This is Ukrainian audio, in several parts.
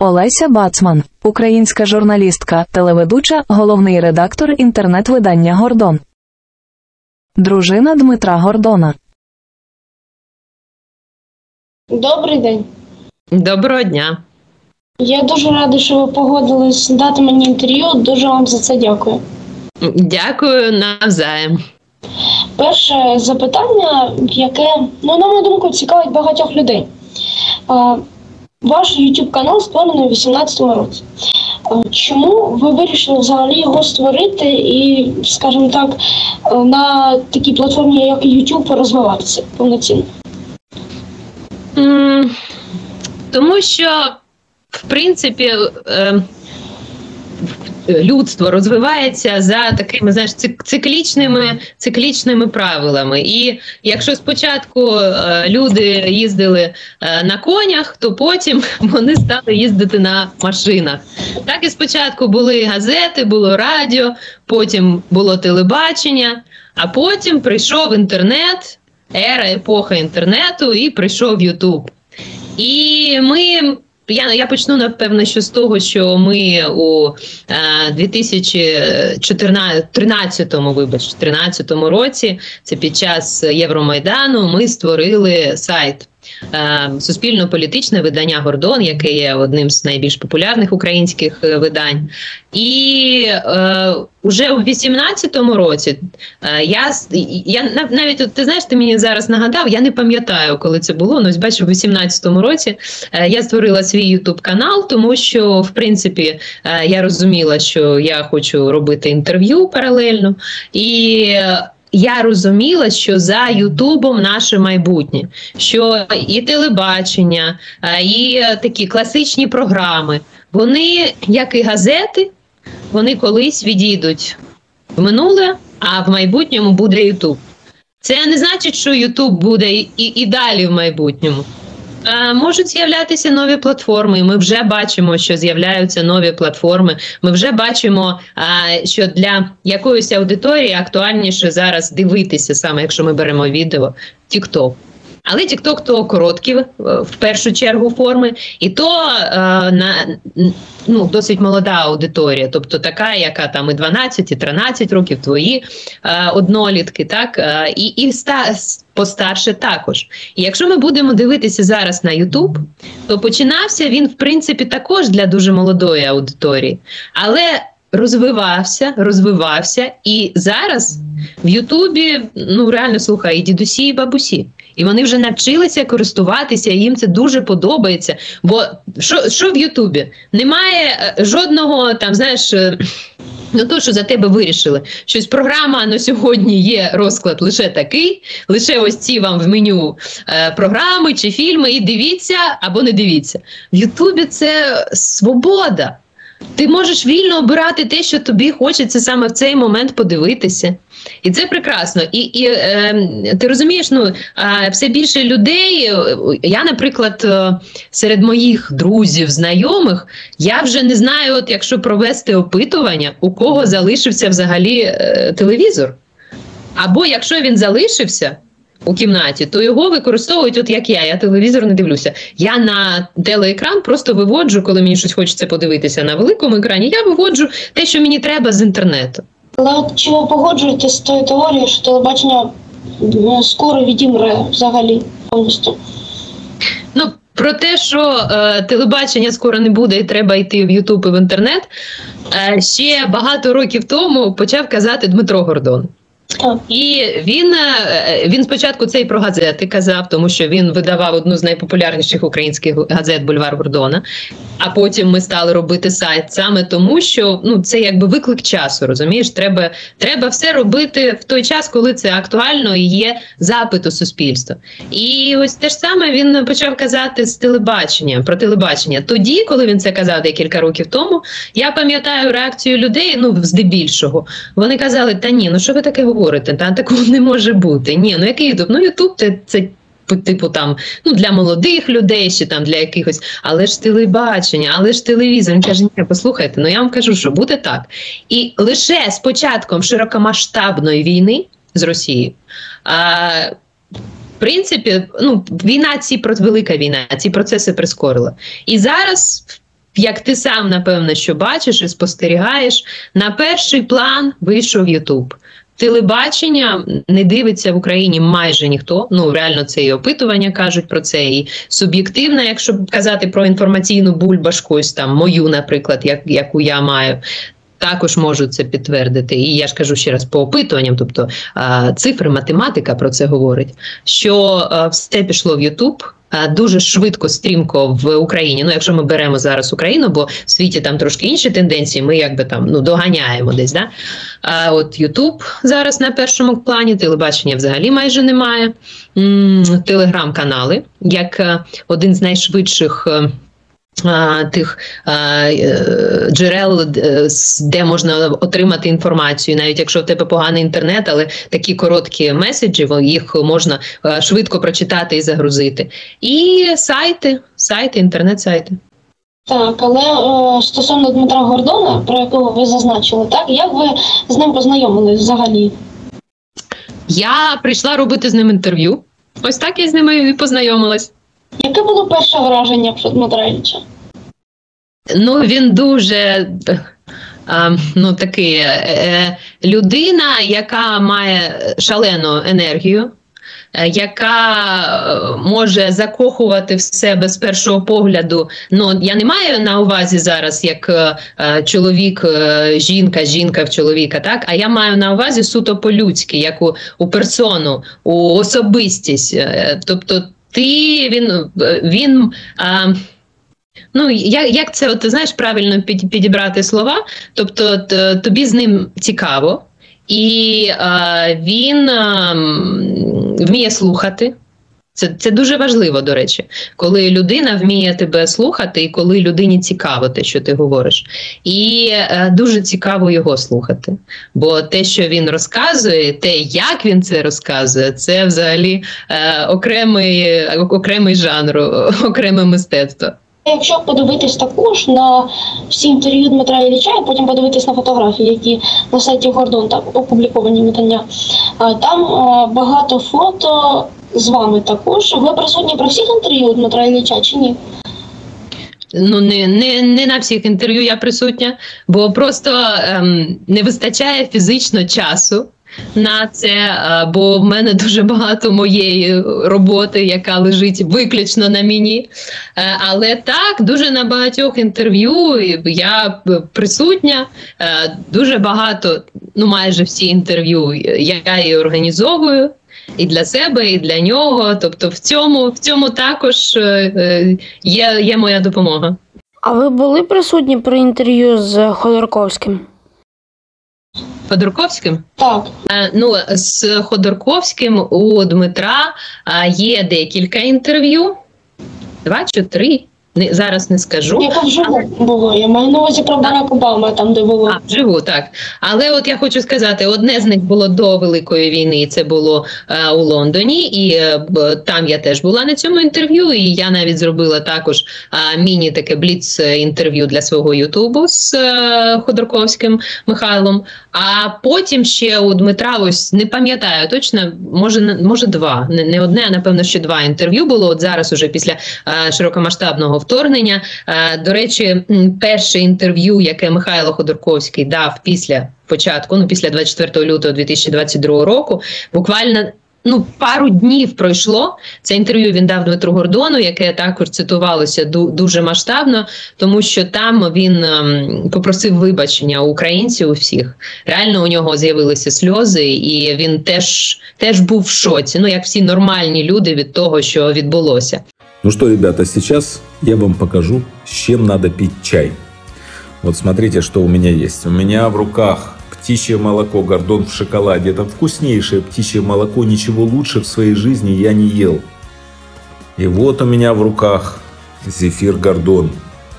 Олеся Бацман, українська журналістка, телеведуча, головний редактор інтернет-видання Гордон. Дружина Дмитра Гордона. Добрий день. Доброго дня. Я дуже рада, що ви погодились дати мені інтерв'ю. Дуже вам за це дякую. Дякую навзаєм. Перше запитання, яке, ну, на мою думку, цікавить багатьох людей. Ваш YouTube канал створений у 2018 році. Чому ви вирішили взагалі його створити і, скажімо так, е, на такій платформі, як YouTube, розвиватися повноцінно? Тому що, в принципі, е, людство розвивається за такими знаєш, циклічними, циклічними правилами. І якщо спочатку е, люди їздили е, на конях, то потім вони стали їздити на машинах. Так і спочатку були газети, було радіо, потім було телебачення, а потім прийшов інтернет, ера епоха інтернету, і прийшов Ютуб. І ми. Я, я почну напевно, що з того, що ми у е, 2013 вибач, 13 році, це під час Євромайдану, ми створили сайт. Е, Суспільно-політичне видання Гордон, яке є одним з найбільш популярних українських е, видань. І е, уже у 18-му році е, я, я навіть ти знаєш, ти мені зараз нагадав, я не пам'ятаю, коли це було. Ну, ось бачу, у 18-му році е, я створила свій Ютуб канал, тому що в принципі е, я розуміла, що я хочу робити інтерв'ю паралельно. І е, я розуміла, що за Ютубом наше майбутнє, що і телебачення, е, і е, такі класичні програми, вони, як і газети, вони колись відійдуть в минуле, а в майбутньому буде Ютуб. Це не значить, що Ютуб буде і, і, і далі в майбутньому. Е, Можуть з'являтися нові платформи. Ми вже бачимо, що з'являються нові платформи. Ми вже бачимо, е, що для якоїсь аудиторії актуальніше зараз дивитися, саме якщо ми беремо відео, TikTok. Але TikTok то короткі е, в першу чергу форми, і то е, на ну, досить молода аудиторія, тобто така, яка там і 12, і 13 років, твої е, однолітки, так е, і, і ста, постарше також. І якщо ми будемо дивитися зараз на Ютуб, то починався він, в принципі, також для дуже молодої аудиторії, але розвивався, розвивався, і зараз в Ютубі ну реально слухай, і дідусі, і бабусі. І вони вже навчилися користуватися, і їм це дуже подобається. Бо що, що в Ютубі? Немає е, жодного там, знаєш. е, Ну, то, що за тебе вирішили, щось програма на сьогодні є розклад лише такий, лише ось ці вам в меню е, програми чи фільми, і дивіться або не дивіться. В Ютубі це свобода. Ти можеш вільно обирати те, що тобі хочеться саме в цей момент подивитися. І це прекрасно. І, і е, ти розумієш, ну е, все більше людей. е, Я, наприклад, е, серед моїх друзів, знайомих, я вже не знаю, от якщо провести опитування, у кого залишився взагалі е, телевізор. Або якщо він залишився у кімнаті, то його використовують, от як я. Я телевізор не дивлюся. Я на телеекран просто виводжу, коли мені щось хочеться подивитися на великому екрані. Я виводжу те, що мені треба з інтернету. Але от чи ви погоджуєтесь з тою теорією, що телебачення скоро відімре взагалі повністю? Ну про те, що е, телебачення скоро не буде, і треба йти в Ютуб і в інтернет. Е, ще багато років тому почав казати Дмитро Гордон. І він, е, він спочатку це і про газети казав, тому що він видавав одну з найпопулярніших українських газет Бульвар Гордона. А потім ми стали робити сайт саме тому, що ну це якби виклик часу. Розумієш, треба, треба все робити в той час, коли це актуально і є запит у суспільства. І ось те ж саме він почав казати з телебаченням про телебачення. Тоді, коли він це казав декілька років тому, я пам'ятаю реакцію людей. Ну здебільшого, вони казали: Та ні, ну що ви таке? Та такого не може бути. Ні, ну який Ютуб? Ну Ютуб це, це типу там ну для молодих людей, чи там для якихось, але ж телебачення, але ж телевізор. Він каже, ні, послухайте, ну я вам кажу, що буде так. І лише з початком широкомасштабної війни з Росією. А, в принципі, ну, війна ці велика війна, ці процеси прискорила. І зараз як ти сам напевно, що бачиш і спостерігаєш, на перший план вийшов Ютуб. Телебачення не дивиться в Україні майже ніхто. Ну реально це і опитування кажуть про це, і суб'єктивно, якщо казати про інформаційну бульбашку, ось там мою, наприклад, як яку я маю. Також можуть це підтвердити, і я ж кажу ще раз по опитуванням, тобто цифри, математика про це говорить. Що все пішло в Ютуб, дуже швидко, стрімко в Україні. Ну, якщо ми беремо зараз Україну, бо в світі там трошки інші тенденції, ми якби там ну доганяємо десь. Да? А от Ютуб зараз на першому плані, телебачення взагалі майже немає. Телеграм-канали як е, один з найшвидших. Тих е, джерел, е, де можна отримати інформацію, навіть якщо в тебе поганий інтернет, але такі короткі меседжі, їх можна е, швидко прочитати і загрузити. І сайти, сайти, інтернет-сайти. Так, але е, стосовно Дмитра Гордона, про якого ви зазначили, так як ви з ним познайомились взагалі? Я прийшла робити з ним інтерв'ю. Ось так я з ними і познайомилась. Яке було перше враження про Дмитра Ілліча? Ну, він дуже ну, такий е, е, людина, яка має шалену енергію. Е, яка може закохувати в себе з першого погляду. Ну я не маю на увазі зараз як чоловік, жінка, жінка в чоловіка, так а я маю на увазі суто по-людськи, як у, у персону, у особистість. Тобто, ти він він. А, Ну, як як це от, ти знаєш правильно підібрати слова? Тобто тобі з ним цікаво, і а, він а, вміє слухати. Це це дуже важливо, до речі, коли людина вміє тебе слухати, і коли людині цікаво те, що ти говориш. І е, дуже цікаво його слухати. Бо те, що він розказує, те, як він це розказує, це взагалі е, окремий, окремий жанр, окреме мистецтво. Якщо подивитись також на всі інтерв'ю Дмитра Ілліча, і потім подивитись на фотографії, які на сайті Гордон так опубліковані видання, там багато фото з вами також. Ви присутні про всіх інтерв'ю Дмитра Ілліча чи ні? Ну, не не, не на всіх інтерв'ю я присутня, бо просто ем, не вистачає фізично часу на це, бо в мене дуже багато моєї роботи, яка лежить виключно на мені. Е, але так, дуже на багатьох інтерв'ю я присутня, е, дуже багато, ну майже всі інтерв'ю я і організовую. І для себе, і для нього. Тобто, в цьому в цьому також е, є є моя допомога. А ви були присутні при інтерв'ю з Ходорковським? Ходорковським? Так. Е, ну, з Ходорковським у Дмитра є декілька інтерв'ю. Два чи три не зараз не скажу. Яка вживу було. Я маю на увазі про Барак Обама, там де було. А, вживу, так. Але от я хочу сказати, одне з них було до Великої війни, це було е, у Лондоні, і е, там я теж була на цьому інтерв'ю. І я навіть зробила також е, міні таке бліц інтерв'ю для свого Ютубу з е, Ходорковським Михайлом. А потім ще у Дмитра, ось не пам'ятаю точно, може може два, не, не одне, а напевно, ще два інтерв'ю було. От зараз, уже після е, широкомасштабного вторгнення. Е, до речі, перше інтерв'ю, яке Михайло Ходорковський дав після початку, ну після 24 лютого 2022 року, буквально. Ну, пару днів пройшло це інтерв'ю. Він дав Дмитру Гордону, яке також цитувалося дуже масштабно, тому що там він ем, попросив вибачення у українців у всіх. Реально у нього з'явилися сльози, і він теж теж був в шоці. Ну як всі нормальні люди від того, що відбулося. Ну что, ребята, сейчас я вам покажу, с чем надо пить чай. Вот смотрите, что у меня есть. У меня в руках птичье молоко, гордон в шоколаде. Это вкуснейшее птичье молоко, ничего лучше в своей жизни я не ел. И вот у меня в руках зефир гордон.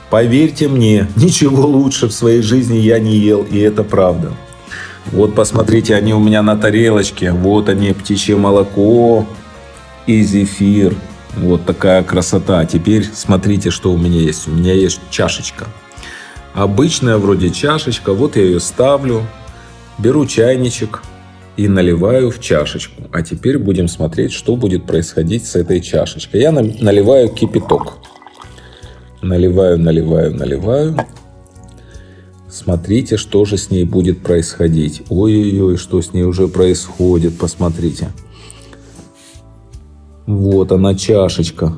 Поверьте мне, ничего лучше в своей жизни я не ел, и это правда. Вот посмотрите, они у меня на тарелочке. Вот они, птичье молоко и зефир. Вот такая красота. Теперь смотрите, что у меня есть. У меня есть чашечка. Обычная вроде чашечка. Вот я ее ставлю. Беру чайничек и наливаю в чашечку. А теперь будем смотреть, что будет происходить с этой чашечкой. Я наливаю кипяток. наливаю, наливаю, наливаю. Смотрите, что же с ней будет происходить. Ой-ой-ой, что с ней уже происходит, посмотрите. Вот она, чашечка.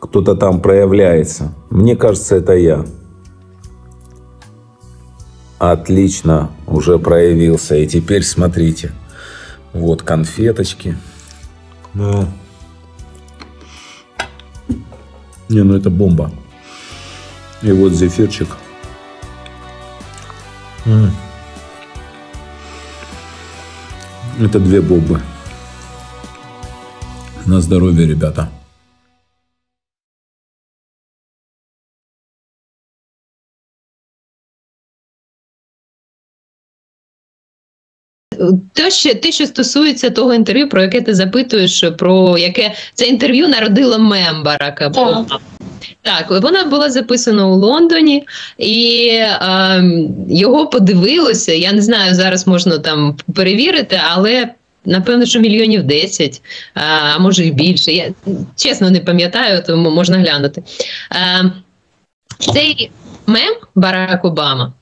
Кто-то там проявляется. Мне кажется, это я. Отлично, уже проявился. И теперь смотрите. Вот конфеточки. Да. Не, ну это бомба. И вот зефирчик. М. Это две бомбы. На здоровье, ребята. Те, що те, що стосується того інтерв'ю, про яке ти запитуєш, про яке це інтерв'ю народило мем Барака Обами. Так, вона була записана у Лондоні, і е, його подивилося. Я не знаю, зараз можна там перевірити, але напевно, що мільйонів 10, а може і більше. Я чесно не пам'ятаю, тому можна глянути. Е, цей мем Барак Обама.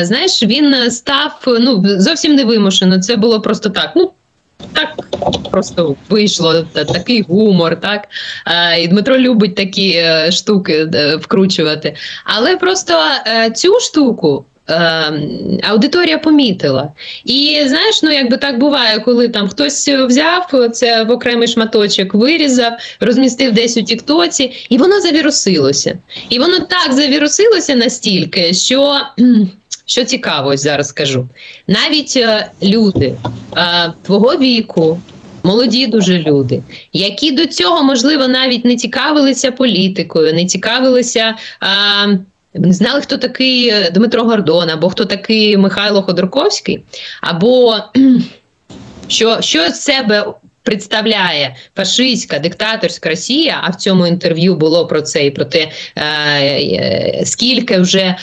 Е, знаєш, він став ну зовсім невимушено. Це було просто так. Ну так просто вийшло такий гумор, так Е, і Дмитро любить такі е, штуки е, вкручувати. Але просто е, цю штуку. Е, Аудиторія помітила. І знаєш, ну якби так буває, коли там хтось взяв це в окремий шматочок, вирізав, розмістив десь у Тіктоці, і воно завірусилося. І воно так завірусилося настільки, що, що цікаво, зараз скажу. Навіть е, люди е, твого віку, молоді дуже люди, які до цього, можливо, навіть не цікавилися політикою, не цікавилися. е, не знали, хто такий е, Дмитро Гордон, або хто такий Михайло Ходорковський, або що, що себе представляє фашистська диктаторська Росія. А в цьому інтерв'ю було про це і про те, е, е, скільки вже е,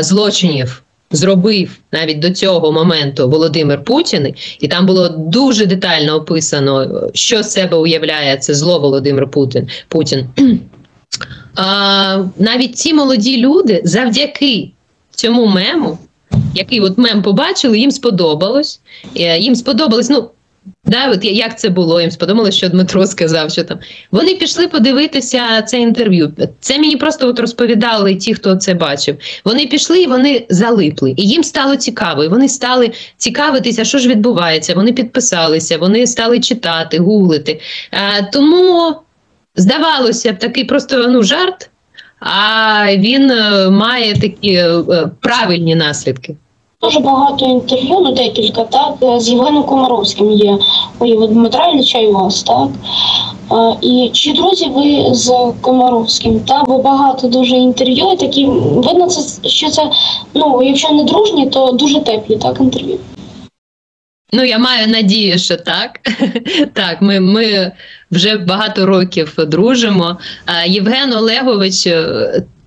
злочинів. Зробив навіть до цього моменту Володимир Путін, і там було дуже детально описано, що себе уявляє це зло Володимир Путін. Путін. Навіть ці молоді люди завдяки цьому мему, який от мем побачили, їм сподобалось. Е, Їм сподобалось, ну. Да, от як це було? Їм сподобалось, що Дмитро сказав, що там вони пішли подивитися це інтерв'ю. Це мені просто от розповідали ті, хто це бачив. Вони пішли і вони залипли, і їм стало цікаво. І вони стали цікавитися, що ж відбувається. Вони підписалися, вони стали читати, гуглити. Е, тому здавалося б, такий просто ну жарт, а він е, має такі е, е, правильні наслідки. Дуже багато інтерв'ю, ну декілька, так, з Євгеном Комаровським є у Дмитра Ілліча і вас, так. І чи друзі ви з Комаровським? Так, бо багато дуже інтерв'ю, і такі видно, це що це, ну, якщо не дружні, то дуже теплі, так, інтерв'ю. Ну, я маю надію, що так. так, ми, ми вже багато років дружимо. А, Євген Олегович.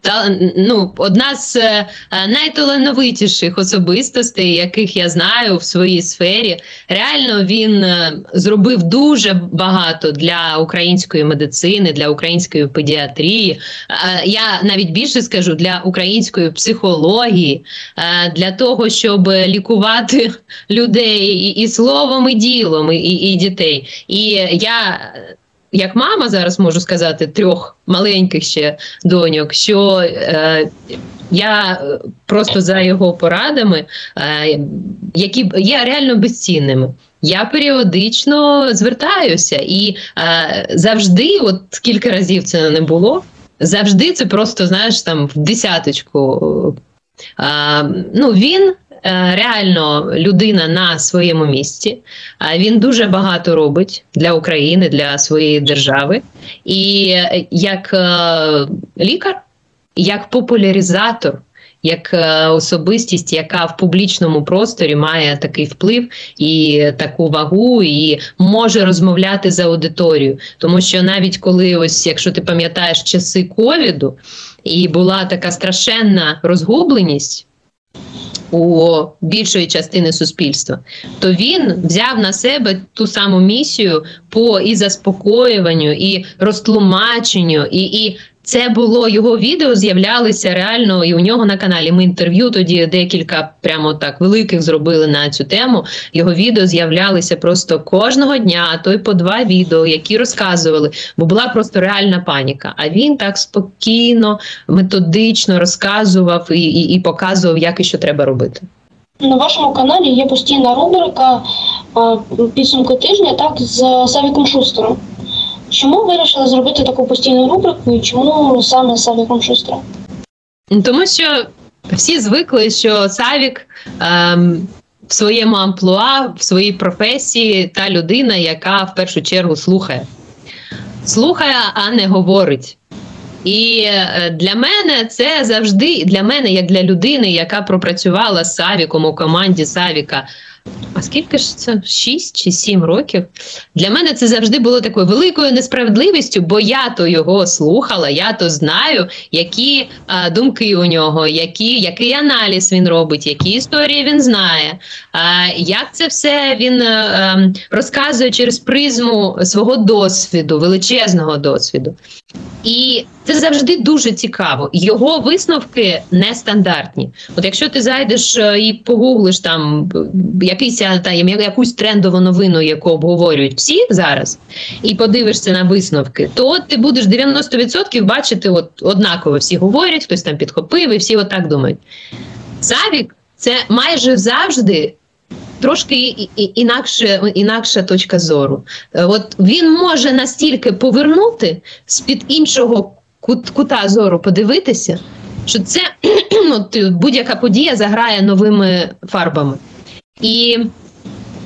Та ну одна з е, найталановитіших особистостей, яких я знаю в своїй сфері. Реально він е, зробив дуже багато для української медицини, для української педіатрії. Е, Я навіть більше скажу для української психології, для того, щоб лікувати людей і, і словом, і ділом, і, і дітей. І я. Як мама зараз можу сказати трьох маленьких ще доньок, що е, я просто за його порадами, е, які є реально безцінними. Я періодично звертаюся і е, завжди, от скільки разів це не було, завжди це просто знаєш там в десяточку. Е, ну він реально людина на своєму місці. А він дуже багато робить для України, для своєї держави. І е, як е, лікар, як популяризатор, як е, особистість, яка в публічному просторі має такий вплив і таку вагу, і може розмовляти з аудиторією. Тому що навіть коли, ось, якщо ти пам'ятаєш часи ковіду, і була така страшенна розгубленість у більшої частини суспільства, то він взяв на себе ту саму місію по і заспокоюванню, і розтлумаченню, і, і це було його відео, з'являлися реально і у нього на каналі. Ми інтерв'ю тоді декілька прямо так великих зробили на цю тему. Його відео з'являлися просто кожного дня, а то й по два відео, які розказували, бо була просто реальна паніка. А він так спокійно, методично розказував і, і, і показував, як і що треба робити. На вашому каналі є постійна рубрика а, підсумки тижня, так, з Савіком Шустером. Чому вирішили зробити таку постійну рубрику і чому саме з Савіком Шустером? Ну, Тому що всі звикли, що Савік ем, в своєму амплуа, в своїй професії та людина, яка в першу чергу слухає. Слухає, а не говорить. І е, для мене це завжди для мене, як для людини, яка пропрацювала з Савіком у команді Савіка. А скільки ж це? 6 чи 7 років? Для мене це завжди було такою великою несправедливістю, бо я то його слухала, я то знаю, які а, думки у нього, які, який аналіз він робить, які історії він знає, а, як це все він а, ем, розказує через призму свого досвіду, величезного досвіду. І це завжди дуже цікаво. Його висновки нестандартні. От якщо ти зайдеш е, і погуглиш там якийсь а, та, якусь трендову новину, яку обговорюють всі зараз, і подивишся на висновки, то ти будеш 90% бачити от однаково. Всі говорять, хтось там підхопив, і всі отак думають. Савік це майже завжди. Трошки інакше, інакша точка зору. Е, От він може настільки повернути з-під іншого кут, кута зору подивитися, що це от, будь-яка подія заграє новими фарбами. І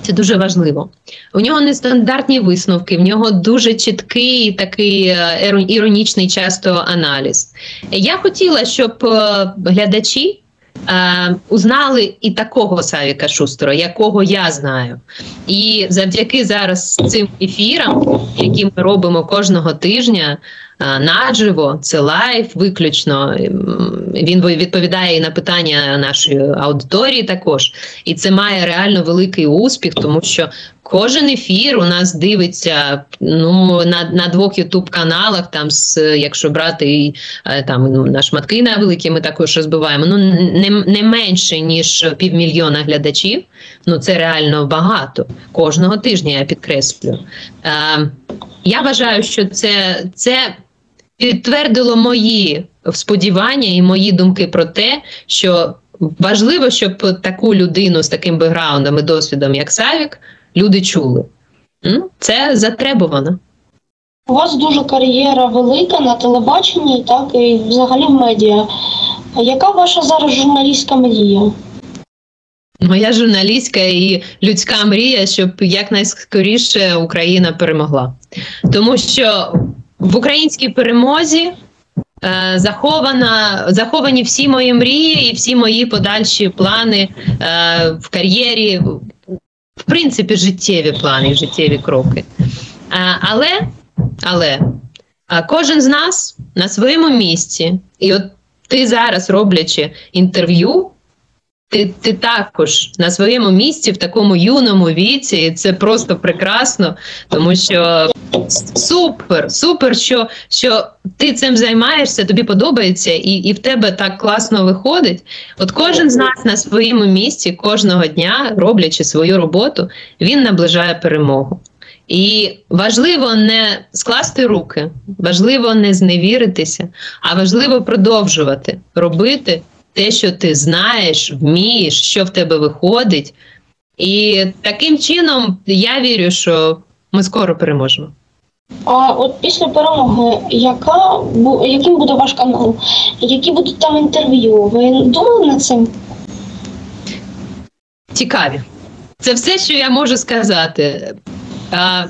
це дуже важливо. У нього нестандартні висновки, в нього дуже чіткий такий е, іронічний часто аналіз. Я хотіла, щоб е, глядачі е, узнали і такого Савіка Шустера, якого я знаю. І завдяки зараз цим ефірам, які ми робимо кожного тижня. Наживо, це live виключно. Він відповідає і на питання нашої аудиторії також. І це має реально великий успіх, тому що кожен ефір у нас дивиться ну, на, на двох ютуб каналах, там, з, якщо брати і, е, там, ну, на шматки на великі, ми також розбиваємо. Ну, не, не менше, ніж півмільйона глядачів. Ну, це реально багато. Кожного тижня я підкреслюю. Я вважаю, що це, це підтвердило мої сподівання і мої думки про те, що важливо, щоб таку людину з таким бекграундом і досвідом, як Савік, люди чули. Це затребувано. У вас дуже кар'єра велика на телебаченні, так і взагалі в медіа. Яка ваша зараз журналістська мрія? Моя журналістська і людська мрія, щоб якнайскоріше Україна перемогла. Тому що в українській перемозі е, захована, заховані всі мої мрії і всі мої подальші плани е, в кар'єрі, в принципі, життєві плани, життєві кроки. Е, але, але кожен з нас на своєму місці, і от ти зараз роблячи інтерв'ю, ти, ти також на своєму місці в такому юному віці, і це просто прекрасно, тому що супер, супер, що, що ти цим займаєшся, тобі подобається, і, і в тебе так класно виходить. От кожен з нас на своєму місці кожного дня, роблячи свою роботу, він наближає перемогу. І важливо не скласти руки, важливо не зневіритися, а важливо продовжувати робити те, що ти знаєш, вмієш, що в тебе виходить. І таким чином я вірю, що ми скоро переможемо. А от після перемоги, яка яким буде ваш канал? Які будуть там інтерв'ю? Ви думали над цим? Цікаві. Це все, що я можу сказати. А,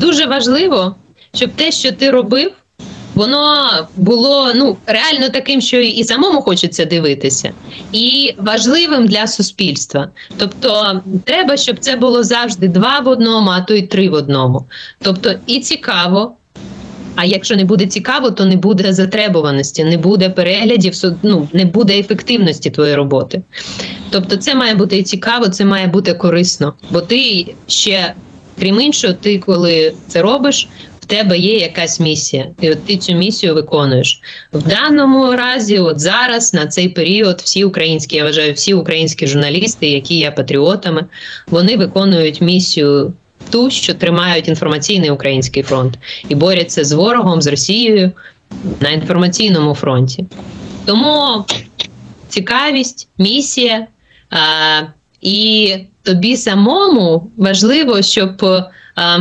дуже важливо, щоб те, що ти робив, воно було ну реально таким, що і самому хочеться дивитися, і важливим для суспільства. Тобто, треба, щоб це було завжди два в одному, а то й три в одному. Тобто, і цікаво. А якщо не буде цікаво, то не буде затребуваності, не буде переглядів, ну, не буде ефективності твоєї роботи. Тобто, це має бути і цікаво, це має бути корисно. Бо ти ще, крім іншого, ти коли це робиш, тебе є якась місія, і от ти цю місію виконуєш. В даному разі, от зараз, на цей період, всі українські, я вважаю, всі українські журналісти, які є патріотами, вони виконують місію. Ту, що тримають інформаційний український фронт і борються з ворогом, з Росією на інформаційному фронті. Тому цікавість, місія, а, і тобі самому важливо, щоб. А,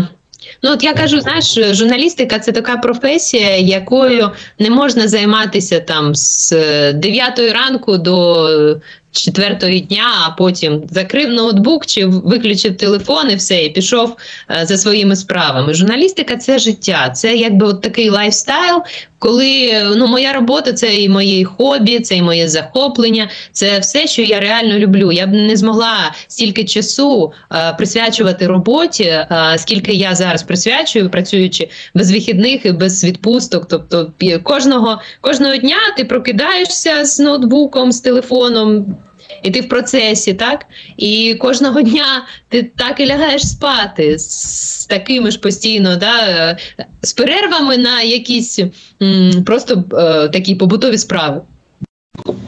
Ну, от я кажу, знаєш, журналістика це така професія, якою не можна займатися там з 9 ранку до 4 дня, а потім закрив ноутбук чи виключив телефон і все, і пішов е, за своїми справами. Журналістика це життя, це якби от такий lifestyle, коли ну, моя робота це і моє хобі, це і моє захоплення, це все, що я реально люблю. Я б не змогла стільки часу е, присвячувати роботі, е, скільки я зараз присвячую, працюючи без вихідних і без відпусток. Тобто кожного, кожного дня ти прокидаєшся з ноутбуком, з телефоном. І ти в процесі, так? І кожного дня ти так і лягаєш спати з такими ж постійно, да, з перервами на якісь м, просто е, такі побутові справи.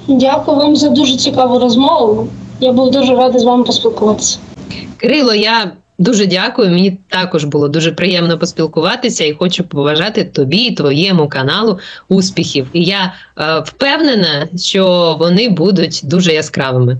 Дякую вам за дуже цікаву розмову. Я був дуже радий з вами поспілкуватися. Кирило, я дуже дякую. Мені також було дуже приємно поспілкуватися і хочу побажати тобі і твоєму каналу успіхів. І я е, впевнена, що вони будуть дуже яскравими.